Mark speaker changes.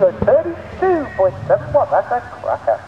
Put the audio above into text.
Speaker 1: 32.71. That's a cracker.